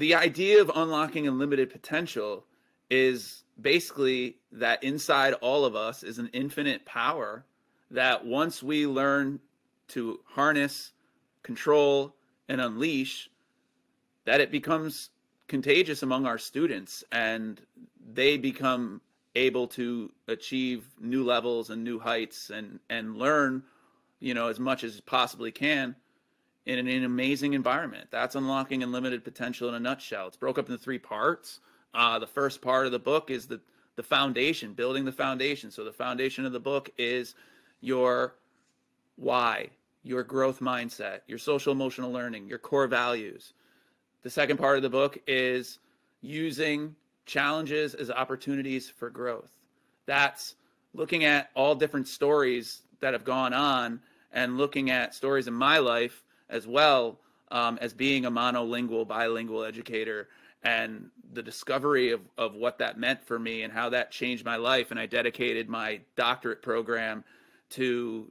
the idea of unlocking unlimited potential is basically that inside all of us is an infinite power that once we learn to harness, control, and unleash, that it becomes contagious among our students and they become able to achieve new levels and new heights and and learn you know as much as possibly can in an, an amazing environment. That's unlocking unlimited potential in a nutshell. It's broke up into three parts. Uh, the first part of the book is the the foundation building the foundation. So the foundation of the book is your why your growth mindset your social emotional learning your core values. The second part of the book is using challenges as opportunities for growth. That's looking at all different stories that have gone on and looking at stories in my life as well um, as being a monolingual, bilingual educator and the discovery of, of what that meant for me and how that changed my life. And I dedicated my doctorate program to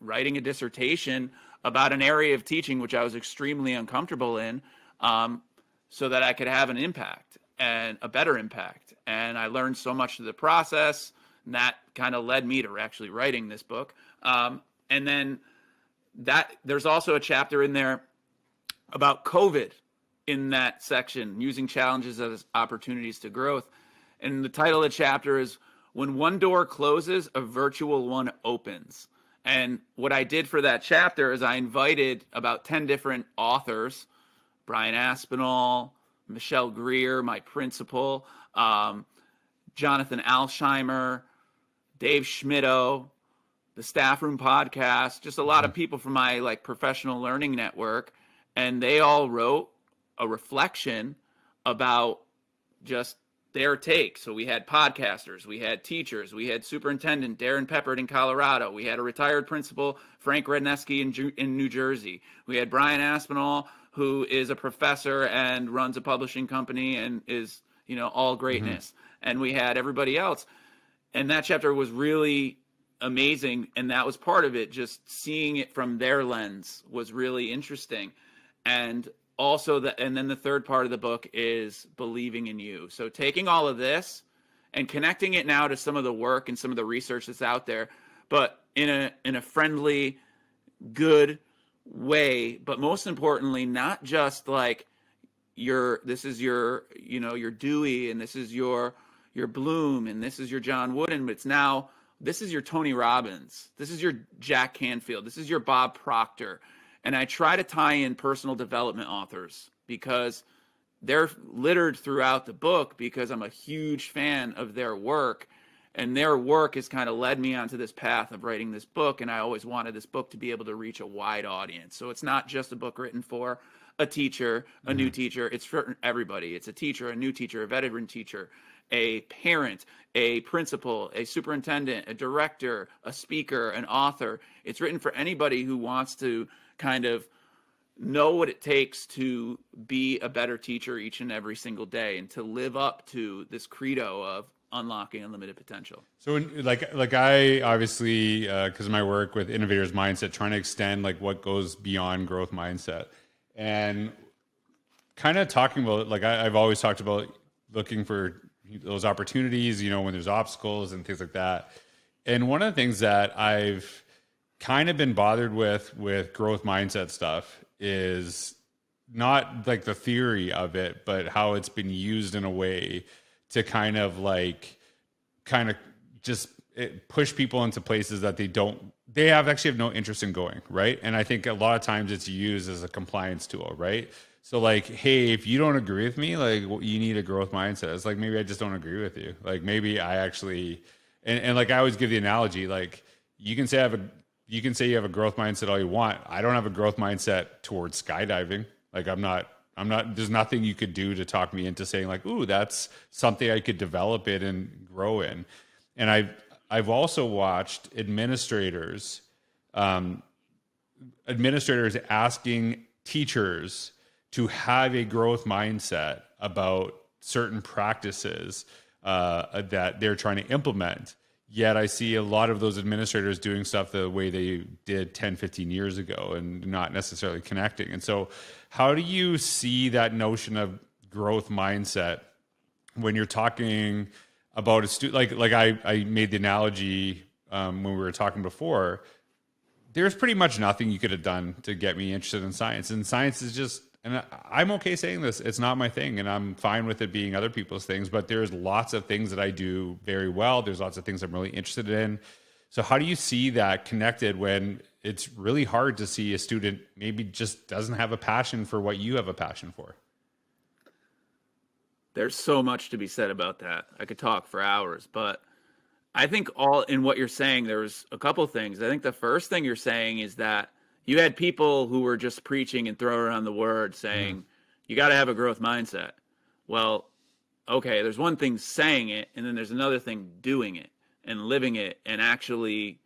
writing a dissertation about an area of teaching which I was extremely uncomfortable in um, so that I could have an impact and a better impact. And I learned so much through the process. And that kind of led me to actually writing this book. Um, and then that there's also a chapter in there about COVID in that section, using challenges as opportunities to growth. And the title of the chapter is When One Door Closes, a Virtual One Opens. And what I did for that chapter is I invited about 10 different authors Brian Aspinall, Michelle Greer, my principal, um, Jonathan Alsheimer, Dave Schmittou, the Staff Room Podcast, just a lot of mm-hmm. people from my like professional learning network, and they all wrote a reflection about just their take. So we had podcasters, we had teachers, we had Superintendent Darren Peppert in Colorado, we had a retired principal Frank Redneski in, in New Jersey, we had Brian Aspinall who is a professor and runs a publishing company and is you know all greatness mm-hmm. and we had everybody else and that chapter was really amazing and that was part of it. Just seeing it from their lens was really interesting. And also the and then the third part of the book is believing in you. So taking all of this and connecting it now to some of the work and some of the research that's out there but in a in a friendly good way, but most importantly, not just like your this is your you know your Dewey and this is your your Bloom and this is your John Wooden, but it's now this is your Tony Robbins, this is your Jack Canfield, this is your Bob Proctor, and I try to tie in personal development authors because they're littered throughout the book because I'm a huge fan of their work. And their work has kind of led me onto this path of writing this book. And i always wanted this book to be able to reach a wide audience. So it's not just a book written for a teacher a mm-hmm. new teacher it's for everybody it's a teacher a new teacher a veteran teacher a parent a principal a superintendent a director a speaker an author it's written for anybody who wants to kind of know what it takes to be a better teacher each and every single day and to live up to this credo of unlocking unlimited potential. So, when, like, like I obviously because uh, of my work with innovators mindset, trying to extend like what goes beyond growth mindset, and kind of talking about like I, I've always talked about looking for those opportunities, you know, when there's obstacles and things like that. And one of the things that I've kind of been bothered with with growth mindset stuff is not like the theory of it, but how it's been used in a way to kind of like kind of just push people into places that they don't they have actually have no interest in going right? And i think a lot of times it's used as a compliance tool right? So like hey if you don't agree with me like you need a growth mindset. It's like maybe i just don't agree with you. Like maybe i actually and, and like i always give the analogy like you can say i have a you can say you have a growth mindset all you want. I don't have a growth mindset towards skydiving. Like i'm not I'm not. There's nothing you could do to talk me into saying like, "Ooh, that's something I could develop it and grow in." And I've I've also watched administrators, um, administrators asking teachers to have a growth mindset about certain practices uh, that they're trying to implement. Yet I see a lot of those administrators doing stuff the way they did 10, 15 years ago and not necessarily connecting. And so how do you see that notion of growth mindset when you're talking about a student like like I, I made the analogy um, when we were talking before there's pretty much nothing you could have done to get me interested in science. And science is just and i'm okay saying this it's not my thing and i'm fine with it being other people's things but there's lots of things that i do very well. There's lots of things i'm really interested in. So how do you see that connected when it's really hard to see a student maybe just doesn't have a passion for what you have a passion for there's so much to be said about that. I could talk for hours, but I think all in what you're saying, there's a couple things. I think the first thing you're saying is that you had people who were just preaching and throwing around the word saying, mm. you got to have a growth mindset. Well, okay, there's one thing saying it, and then there's another thing doing it and living it and actually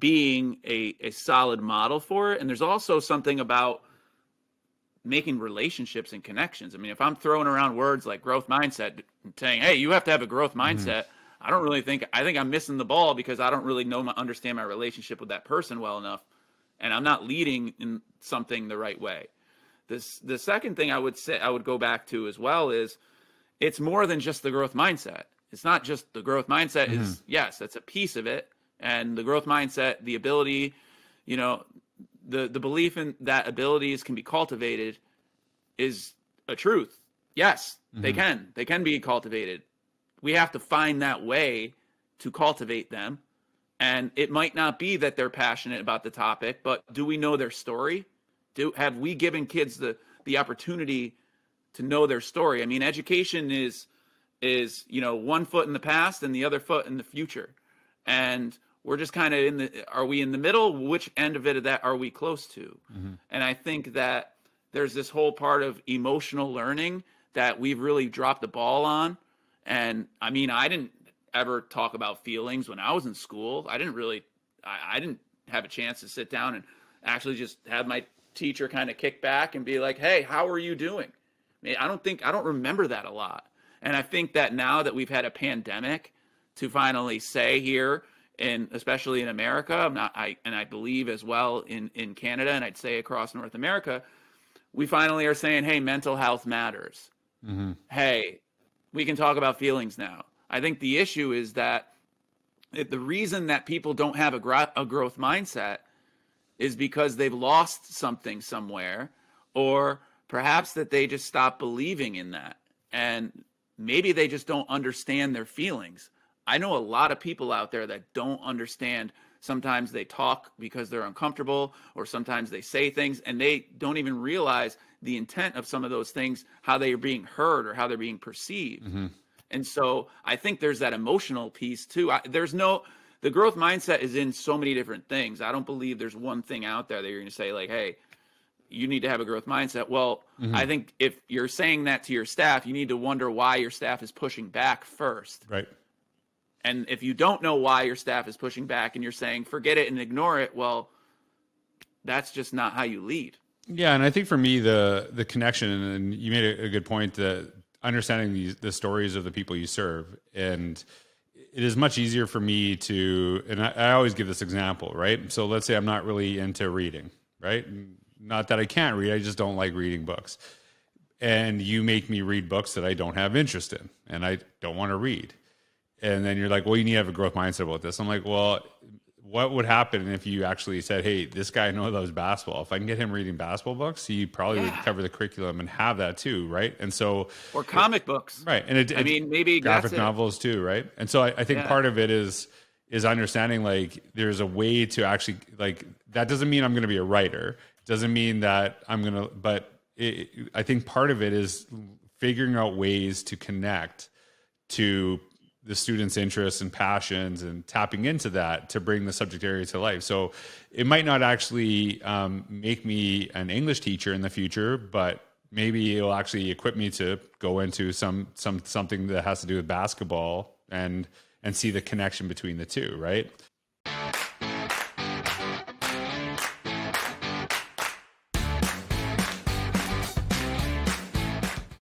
being a, a solid model for it. And there's also something about making relationships and connections. I mean, if I'm throwing around words like growth mindset, saying, "Hey, you have to have a growth mm-hmm. mindset," mm. I don't really think I think I'm missing the ball because I don't really know my understand my relationship with that person well enough, and I'm not leading in something the right way. This the second thing I would say I would go back to as well is it's more than just the growth mindset. It's not just the growth mindset mm. is mm-hmm. yes, that's a piece of it, and the growth mindset, the ability, you know, the the belief in that abilities can be cultivated is a truth. Yes, mm-hmm. they can. They can be cultivated. We have to find that way to cultivate them. And it might not be that they're passionate about the topic, but do we know their story? Do have we given kids the the opportunity to know their story? I mean, education is is, you know, one foot in the past and the other foot in the future. And we're just kind of in the are we in the middle? Which end of it that are we close to? Mm-hmm. and i think that there's this whole part of emotional learning that we've really dropped the ball on. And i mean i didn't ever talk about feelings when i was in school. I didn't really i, I didn't have a chance to sit down and actually just have my teacher kind of kick back and be like hey how are you doing? I, mean, I don't think i don't remember that a lot. And i think that now that we've had a pandemic to finally say here and especially in America, I'm not, I, and I believe as well in, in Canada, and I'd say across North America, we finally are saying, hey, mental health matters. Mm-hmm. Hey, we can talk about feelings now. I think the issue is that the reason that people don't have a, gra- a growth mindset is because they've lost something somewhere, or perhaps that they just stop believing in that. And maybe they just don't understand their feelings. I know a lot of people out there that don't understand. Sometimes they talk because they're uncomfortable, or sometimes they say things and they don't even realize the intent of some of those things, how they are being heard or how they're being perceived. Mm-hmm. And so I think there's that emotional piece too. I, there's no, the growth mindset is in so many different things. I don't believe there's one thing out there that you're going to say, like, hey, you need to have a growth mindset. Well, mm-hmm. I think if you're saying that to your staff, you need to wonder why your staff is pushing back first. Right. And if you don't know why your staff is pushing back and you're saying forget it and ignore it, well, that's just not how you lead. Yeah, and I think for me the the connection and you made a, good point that understanding the stories of the people you serve and it is much easier for me to and I, I always give this example, right? So let's say I'm not really into reading, right? Not that I can't read, I just don't like reading books. And you make me read books that I don't have interest in and I don't want to read and then you're like, well, you need to have a growth mindset about this. I'm like, well, what would happen if you actually said, hey, this guy knows loves basketball. If I can get him reading basketball books, he probably yeah. would cover the curriculum and have that too, right? And so, or comic it, books, right? And it, I mean, maybe graphic novels too, right? And so I, I think yeah. part of it is is understanding like there's a way to actually like that doesn't mean I'm going to be a writer. Doesn't mean that I'm going to, but it, I think part of it is figuring out ways to connect to the students' interests and passions and tapping into that to bring the subject area to life. So it might not actually um, make me an English teacher in the future, but maybe it'll actually equip me to go into some some something that has to do with basketball and and see the connection between the two, right?